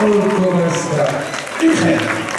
por começar. E reta.